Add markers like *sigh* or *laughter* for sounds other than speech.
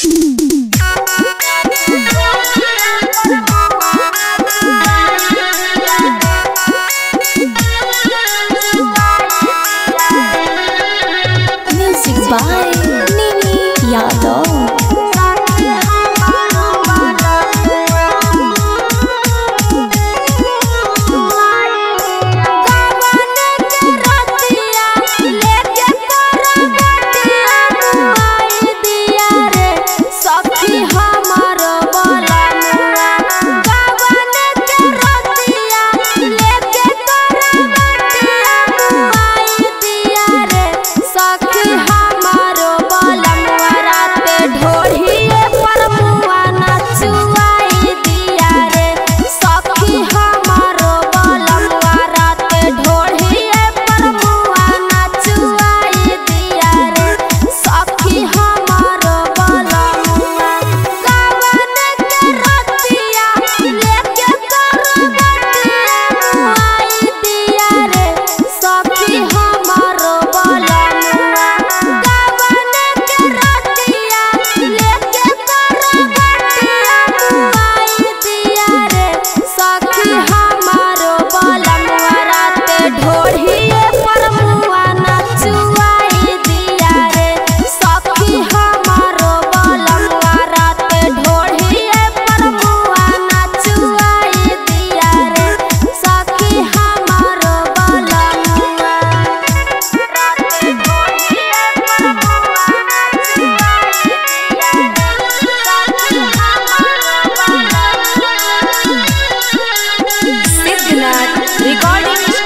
Hmm. *laughs* Recording